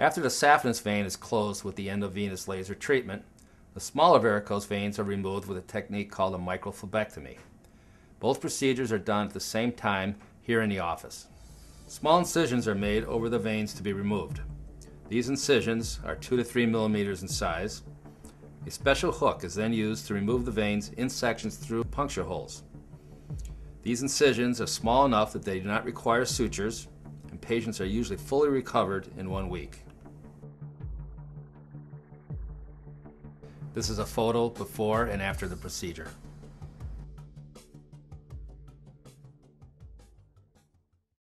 After the saphenous vein is closed with the endovenous laser treatment, the smaller varicose veins are removed with a technique called a microphlebectomy. Both procedures are done at the same time here in the office. Small incisions are made over the veins to be removed. These incisions are 2 to 3 millimeters in size. A special hook is then used to remove the veins in sections through puncture holes. These incisions are small enough that they do not require sutures, and patients are usually fully recovered in one week. This is a photo before and after the procedure.